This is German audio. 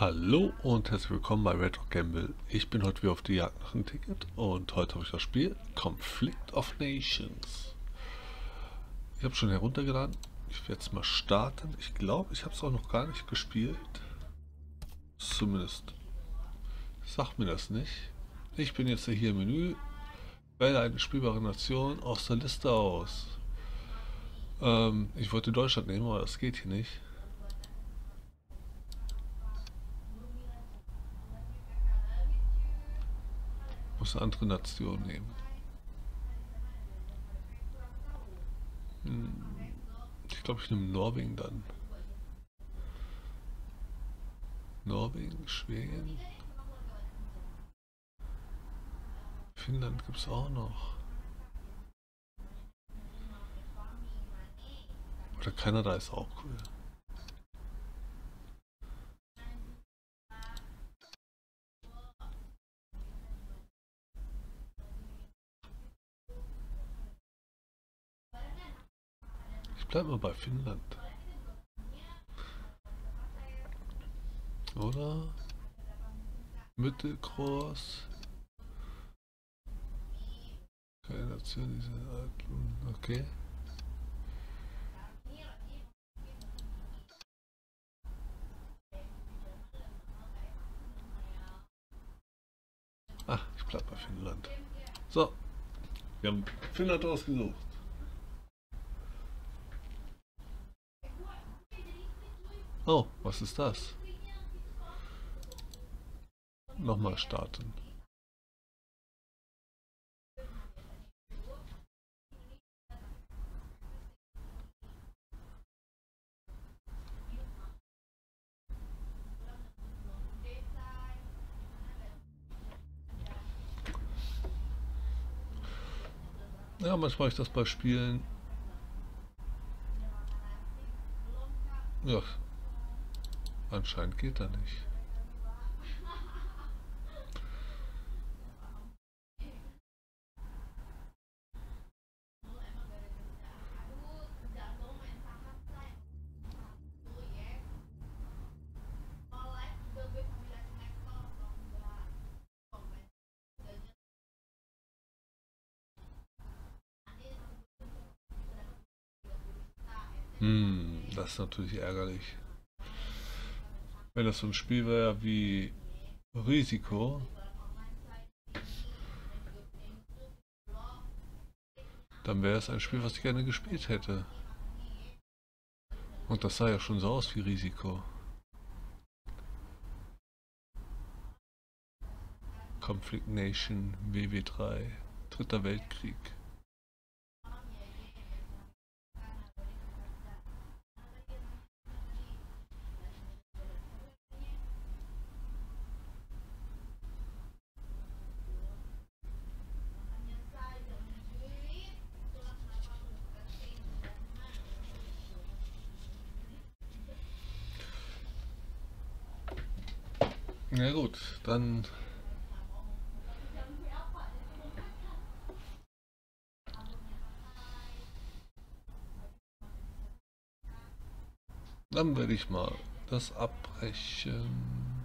Hallo und herzlich willkommen bei Red Rock Gamble. Ich bin heute wieder auf die Jagd nach einem Ticket und heute habe ich das Spiel Conflict of Nations. Ich habe schon heruntergeladen. Ich werde es mal starten. Ich glaube, ich habe es auch noch gar nicht gespielt. Zumindest sagt mir das nicht. Ich bin jetzt hier im Menü. Wähle eine spielbare Nation aus der Liste aus. Ähm, ich wollte Deutschland nehmen, aber das geht hier nicht. Muss eine andere Nation nehmen. Hm, ich glaube, ich nehme Norwegen dann. Norwegen, Schweden. Finnland gibt es auch noch. Oder Kanada ist auch cool. Bleiben wir bei Finnland. Oder? Mittelgroß. Keine Nation, diese Adlung. Okay. Ach, ich bleib bei Finnland. So. Wir haben Finnland ausgesucht. Oh, was ist das? Nochmal starten. Ja, manchmal ich das bei Spielen. Ja, Anscheinend geht er nicht. Hm, das ist natürlich ärgerlich. Wenn das so ein Spiel wäre wie Risiko, dann wäre es ein Spiel, was ich gerne gespielt hätte. Und das sah ja schon so aus wie Risiko. Conflict Nation, WW3, Dritter Weltkrieg. Na gut, dann Dann werde ich mal das abbrechen.